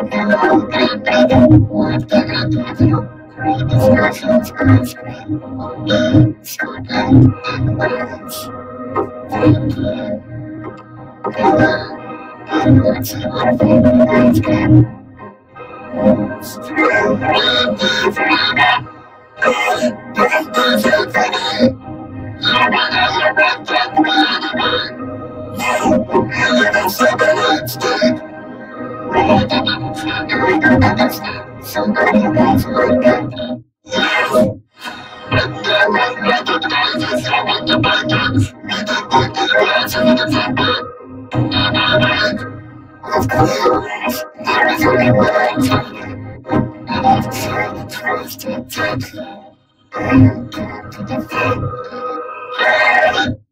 Hello, Great Britain. What can I give you? Great discussions ice cream. Me, Scotland, and. Thank you. Hello, and what's your favorite ice cream? Strawberry so understand. Somebody like that. Yes. And no one. Am I? Of course, there is only one China. And if China tries to attack you, I will come to defend you.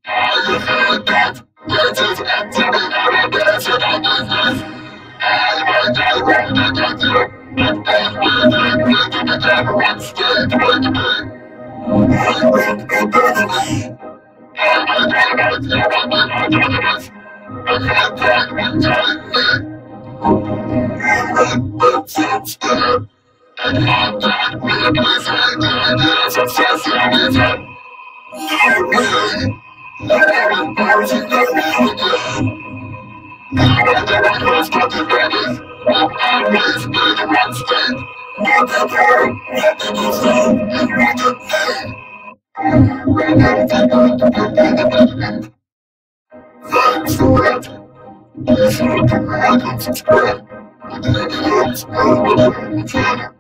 The will again. Now the one who's getting ready will always be the one state. Thanks for watching. Be sure to like and subscribe. And you guys already on the channel,